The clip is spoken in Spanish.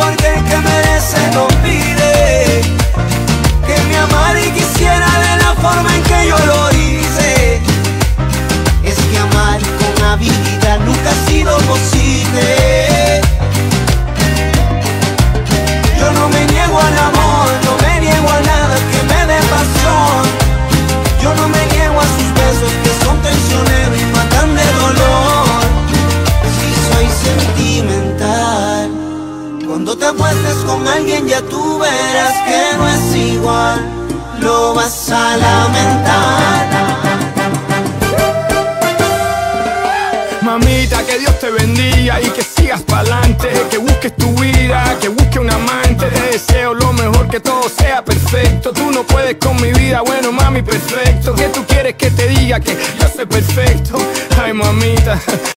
porque el que merece lo pide. Que me amara y quisiera de la forma en que yo lo hice. Es que amar con habilidad nunca ha sido posible. Día tú verás que no es igual, lo vas a lamentar. Mamita, que Dios te bendiga y que sigas pa'lante, que busques tu vida, que busques un amante. Te deseo lo mejor, que todo sea perfecto. Tú no puedes con mi vida, bueno, mami, perfecto. Que tú quieres que te diga que yo soy perfecto. Ay, mamita.